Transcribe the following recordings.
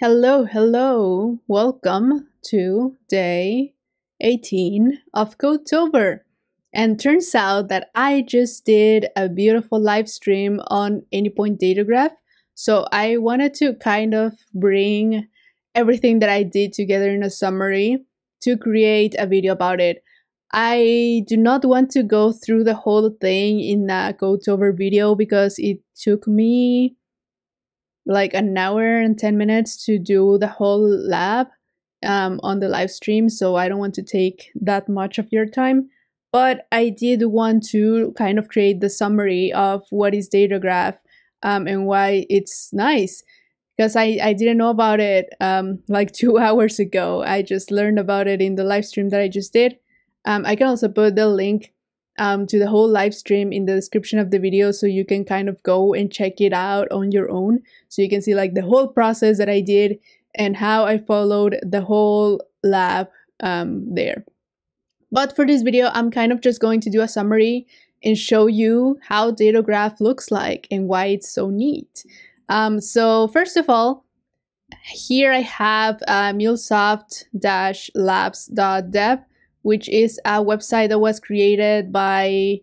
Hello, hello. Welcome to day 18 of Codetober. And turns out that I just did a beautiful live stream on Anypoint Datagraph. So I wanted to kind of bring everything that I did together in a summary to create a video about it. I do not want to go through the whole thing in a over video because it took me like an hour and 10 minutes to do the whole lab um, on the live stream, so I don't want to take that much of your time. But I did want to kind of create the summary of what is Datagraph um, and why it's nice. Because I, I didn't know about it um, like two hours ago. I just learned about it in the live stream that I just did. Um, I can also put the link um, to the whole live stream in the description of the video so you can kind of go and check it out on your own so you can see like the whole process that I did and how I followed the whole lab um, there. But for this video, I'm kind of just going to do a summary and show you how Datagraph looks like and why it's so neat. Um, so first of all, here I have uh, MuleSoft-labs.dev which is a website that was created by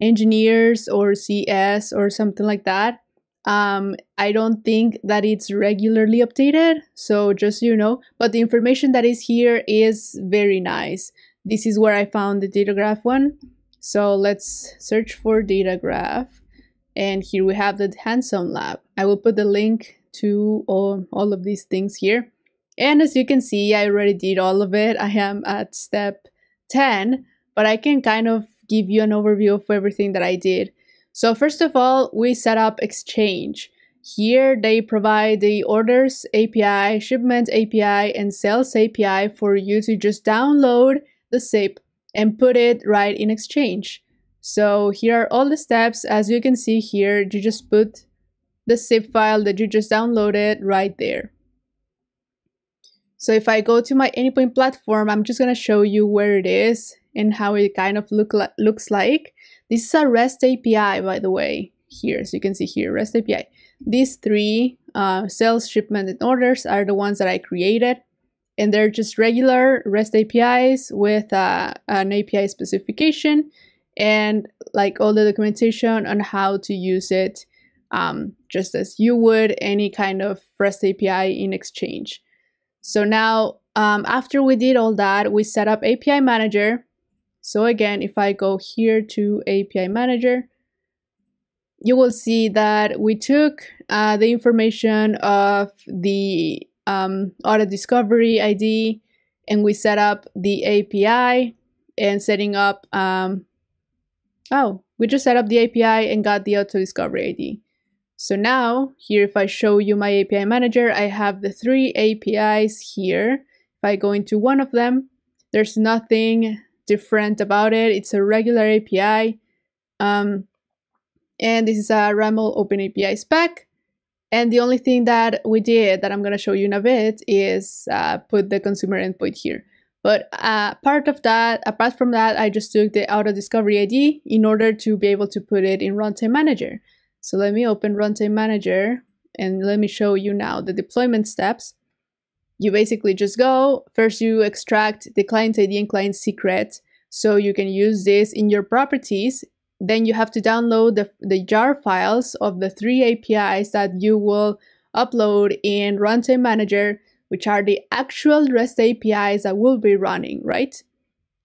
engineers or CS or something like that. Um, I don't think that it's regularly updated, so just you know. But the information that is here is very nice. This is where I found the Datagraph one. So let's search for Datagraph. And here we have the hands-on lab. I will put the link to all, all of these things here. And as you can see, I already did all of it. I am at step 10, but I can kind of give you an overview of everything that I did. So first of all, we set up Exchange. Here they provide the orders API, shipment API, and sales API for you to just download the zip and put it right in Exchange. So here are all the steps. As you can see here, you just put the zip file that you just downloaded right there. So if I go to my Anypoint platform, I'm just going to show you where it is and how it kind of look li looks like. This is a REST API, by the way, here. So you can see here, REST API. These three, uh, sales, shipment, and orders are the ones that I created. And they're just regular REST APIs with uh, an API specification and like all the documentation on how to use it um, just as you would any kind of REST API in Exchange. So now um, after we did all that, we set up API Manager. So again, if I go here to API Manager, you will see that we took uh, the information of the um, auto discovery ID and we set up the API and setting up, um, oh, we just set up the API and got the auto discovery ID. So now here, if I show you my API manager, I have the three APIs here. If I go into one of them, there's nothing different about it. It's a regular API. Um, and this is a RAML Open API spec. And the only thing that we did that I'm going to show you in a bit is uh, put the consumer endpoint here. But uh, part of that, apart from that, I just took the auto discovery ID in order to be able to put it in Runtime Manager. So let me open Runtime Manager and let me show you now the deployment steps. You basically just go, first you extract the client ID and client secret so you can use this in your properties. Then you have to download the, the jar files of the three APIs that you will upload in Runtime Manager, which are the actual REST APIs that will be running, right?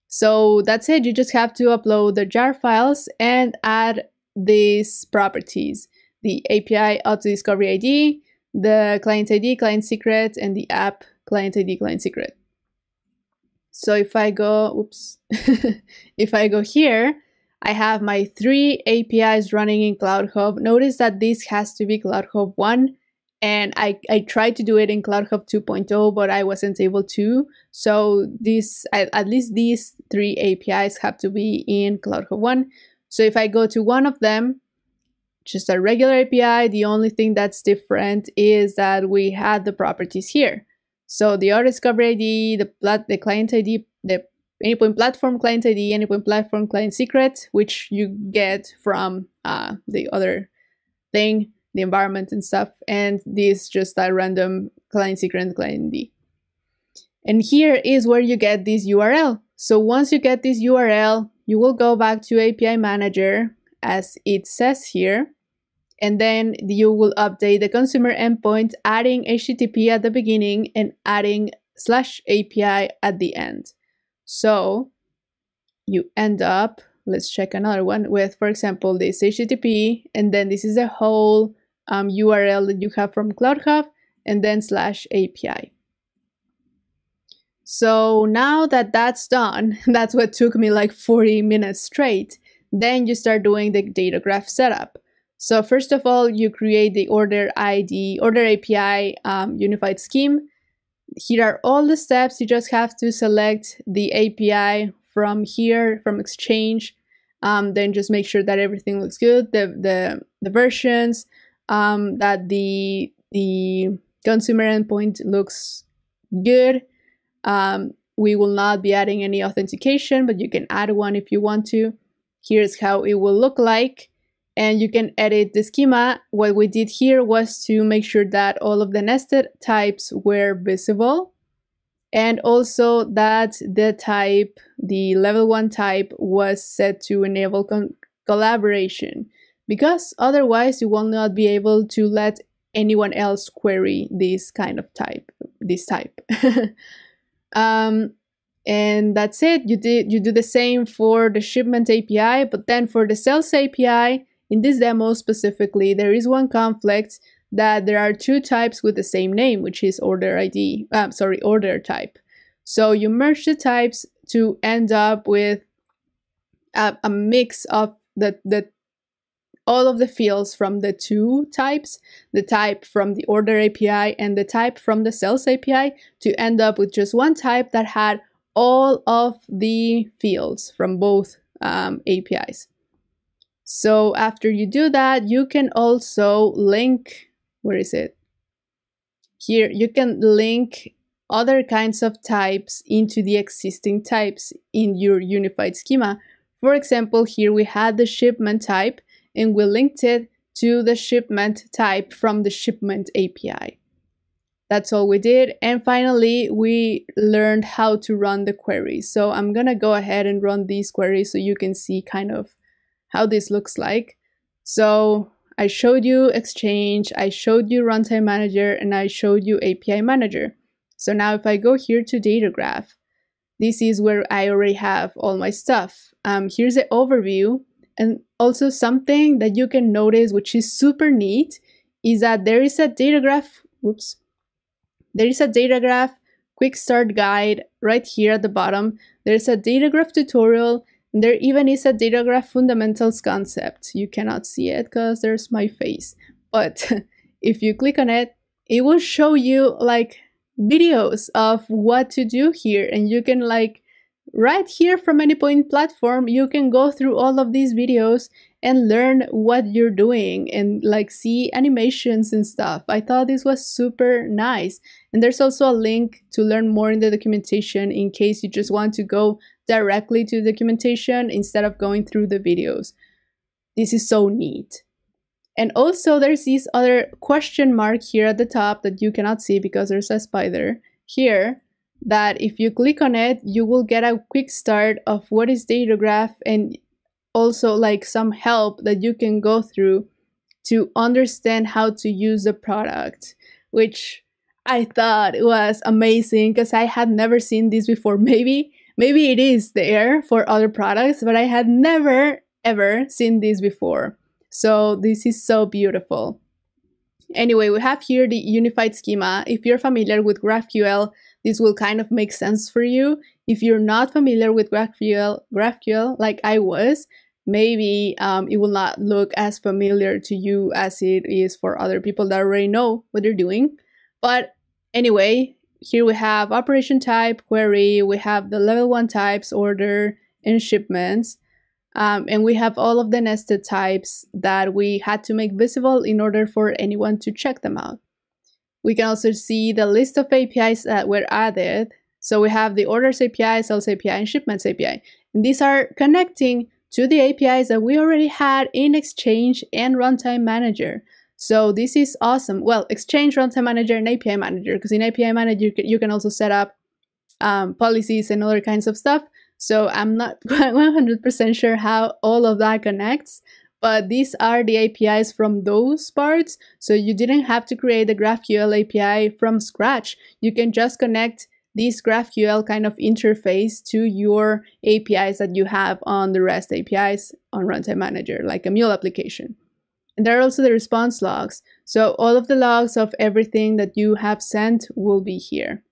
So that's it. You just have to upload the jar files and add these properties, the API auto discovery ID, the client ID, client secret, and the app client ID, client secret. So if I go, oops, if I go here, I have my three APIs running in Cloud Hub. Notice that this has to be Cloud Hub 1 and I, I tried to do it in Cloud Hub 2.0, but I wasn't able to. So this, at least these three APIs have to be in Cloud Hub 1. So if I go to one of them, just a regular API, the only thing that's different is that we had the properties here. So the auto discovery ID, the, the client ID, the Anypoint Platform Client ID, Anypoint Platform Client Secret, which you get from uh, the other thing, the environment and stuff. And this just a random client secret and client ID. And here is where you get this URL. So once you get this URL, you will go back to API Manager as it says here. And then you will update the consumer endpoint, adding HTTP at the beginning and adding slash API at the end. So you end up, let's check another one with, for example, this HTTP, and then this is a whole um, URL that you have from Cloud Hub, and then slash API. So now that that's done, that's what took me like 40 minutes straight, then you start doing the data graph setup. So first of all, you create the order ID, order API um, unified scheme here are all the steps. You just have to select the API from here, from Exchange. Um, then just make sure that everything looks good, the the, the versions, um, that the the consumer endpoint looks good. Um, we will not be adding any authentication, but you can add one if you want to. Here's how it will look like and you can edit the schema. What we did here was to make sure that all of the nested types were visible and also that the type, the level one type was set to enable collaboration because otherwise you will not be able to let anyone else query this kind of type, this type. um, and that's it. You did you do the same for the shipment API, but then for the sales API, in this demo specifically, there is one conflict that there are two types with the same name, which is order ID, uh, sorry, order type. So you merge the types to end up with a, a mix of the, the all of the fields from the two types, the type from the order API and the type from the sales API to end up with just one type that had all of the fields from both um, APIs. So after you do that, you can also link, where is it? Here, you can link other kinds of types into the existing types in your unified schema. For example, here we had the shipment type and we linked it to the shipment type from the shipment API. That's all we did. And finally, we learned how to run the queries. So I'm gonna go ahead and run these queries so you can see kind of how this looks like. So I showed you Exchange, I showed you Runtime Manager, and I showed you API Manager. So now if I go here to Data Graph, this is where I already have all my stuff. Um, here's the overview. And also something that you can notice, which is super neat, is that there is a data graph, whoops, there is a data graph quick start guide right here at the bottom. There's a data graph tutorial and there even is a data graph fundamentals concept. You cannot see it because there's my face. But if you click on it, it will show you like videos of what to do here. And you can like right here from Anypoint platform, you can go through all of these videos and learn what you're doing and like see animations and stuff. I thought this was super nice. And there's also a link to learn more in the documentation in case you just want to go directly to the documentation instead of going through the videos. This is so neat. And also there's this other question mark here at the top that you cannot see because there's a spider here that if you click on it, you will get a quick start of what is graph and also like some help that you can go through to understand how to use the product, which I thought was amazing because I had never seen this before. Maybe, maybe it is there for other products, but I had never ever seen this before. So this is so beautiful. Anyway, we have here the unified schema. If you're familiar with GraphQL, this will kind of make sense for you. If you're not familiar with GraphQL, GraphQL like I was, maybe um, it will not look as familiar to you as it is for other people that already know what they're doing. But anyway, here we have operation type, query, we have the level one types, order, and shipments. Um, and we have all of the nested types that we had to make visible in order for anyone to check them out. We can also see the list of APIs that were added So we have the orders API, sales API, and shipments API. And these are connecting to the APIs that we already had in Exchange and Runtime Manager. So this is awesome. Well, Exchange, Runtime Manager, and API Manager, because in API Manager, you can also set up um, policies and other kinds of stuff. So I'm not 100% sure how all of that connects, but these are the APIs from those parts. So you didn't have to create the GraphQL API from scratch. You can just connect this GraphQL kind of interface to your APIs that you have on the REST APIs on Runtime Manager, like a Mule application. And there are also the response logs. So all of the logs of everything that you have sent will be here.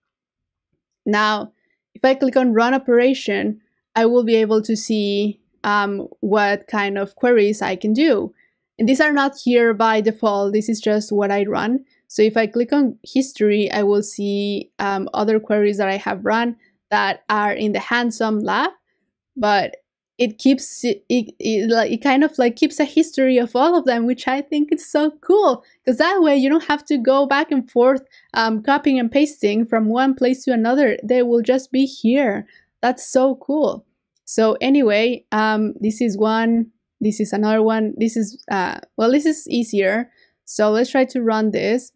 Now, if I click on run operation, I will be able to see um, what kind of queries I can do. And these are not here by default. This is just what I run. So if I click on history, I will see um, other queries that I have run that are in the hands-on lab, but it keeps it, it, it, like, it kind of like keeps a history of all of them, which I think is so cool because that way you don't have to go back and forth um, copying and pasting from one place to another. They will just be here. That's so cool. So anyway, um, this is one, this is another one. This is, uh, well, this is easier. So let's try to run this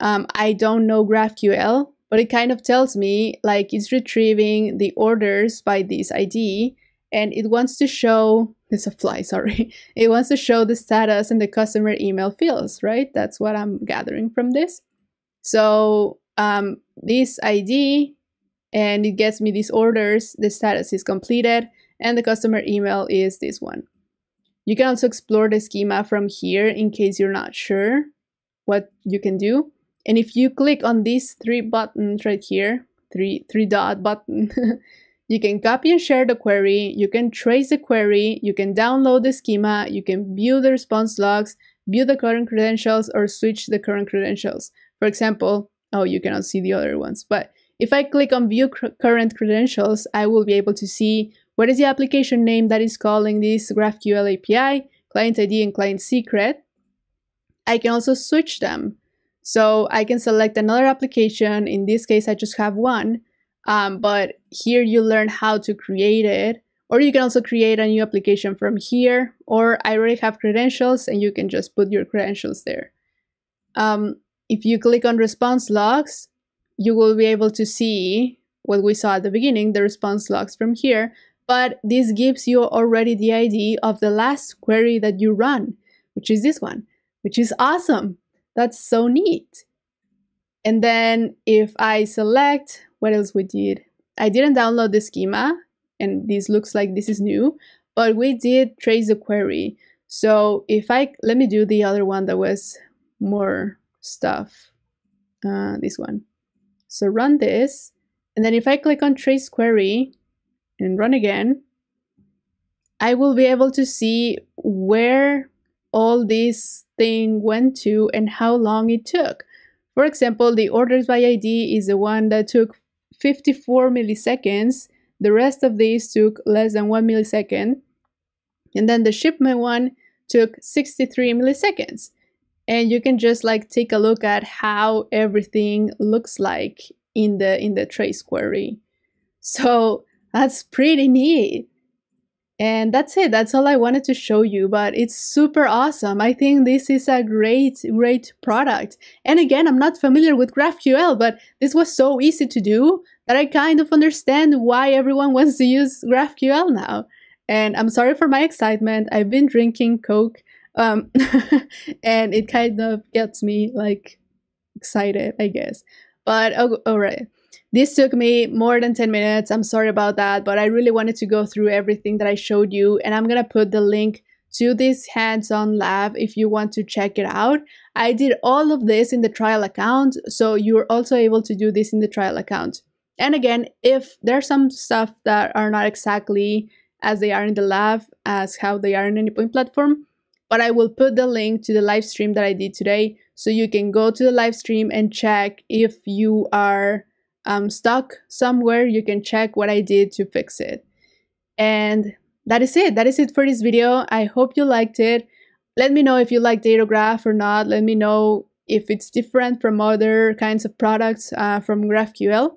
um, I don't know GraphQL, but it kind of tells me like it's retrieving the orders by this ID and it wants to show, it's a fly, sorry. It wants to show the status and the customer email fields, right? That's what I'm gathering from this. So um, this ID and it gets me these orders, the status is completed and the customer email is this one. You can also explore the schema from here in case you're not sure what you can do. And if you click on these three buttons right here, three, three dot button, you can copy and share the query, you can trace the query, you can download the schema, you can view the response logs, view the current credentials, or switch the current credentials. For example, oh, you cannot see the other ones, but if I click on view current credentials, I will be able to see what is the application name that is calling this GraphQL API, client ID and client secret. I can also switch them. So I can select another application. In this case, I just have one. Um, but here you learn how to create it. Or you can also create a new application from here. Or I already have credentials and you can just put your credentials there. Um, if you click on response logs, you will be able to see what we saw at the beginning, the response logs from here. But this gives you already the ID of the last query that you run, which is this one, which is awesome. That's so neat. And then if I select, what else we did? I didn't download the schema, and this looks like this is new, but we did trace the query. So if I, let me do the other one that was more stuff, uh, this one. So run this, and then if I click on trace query and run again, I will be able to see where all this thing went to and how long it took. For example, the orders by ID is the one that took 54 milliseconds. The rest of these took less than one millisecond. And then the shipment one took 63 milliseconds. And you can just like take a look at how everything looks like in the in the trace query. So that's pretty neat. And that's it. That's all I wanted to show you, but it's super awesome. I think this is a great, great product. And again, I'm not familiar with GraphQL, but this was so easy to do that I kind of understand why everyone wants to use GraphQL now. And I'm sorry for my excitement. I've been drinking Coke, um, and it kind of gets me like excited, I guess. But oh, all right. This took me more than 10 minutes. I'm sorry about that, but I really wanted to go through everything that I showed you and I'm going to put the link to this hands-on lab if you want to check it out. I did all of this in the trial account, so you're also able to do this in the trial account. And again, if there's some stuff that are not exactly as they are in the lab, as how they are in Anypoint platform, but I will put the link to the live stream that I did today so you can go to the live stream and check if you are um, stuck somewhere, you can check what I did to fix it. And that is it. That is it for this video. I hope you liked it. Let me know if you like Datagraph or not. Let me know if it's different from other kinds of products uh, from GraphQL.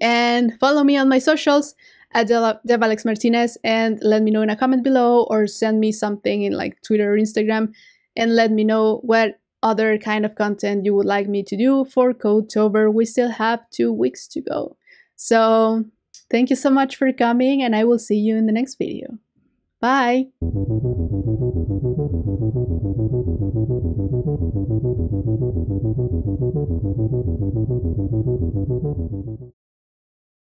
And follow me on my socials at Devalex Martinez and let me know in a comment below or send me something in like Twitter or Instagram and let me know what other kind of content you would like me to do for Codetober. We still have two weeks to go. So thank you so much for coming and I will see you in the next video. Bye!